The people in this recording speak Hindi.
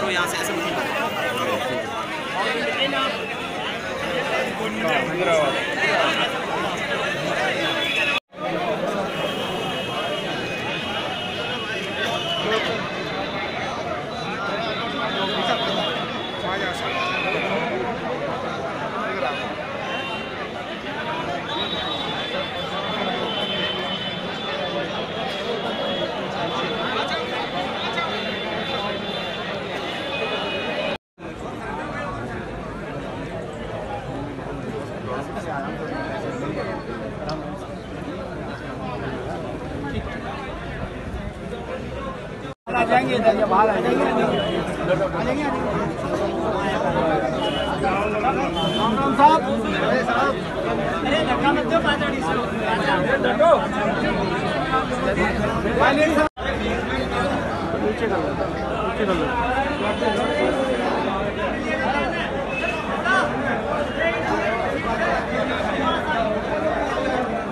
तो यहाँ से ऐसे मत जाएँगे बाहर आ जाएँगे। राम साहब अरे धक्का मत दो से नीचे कर कर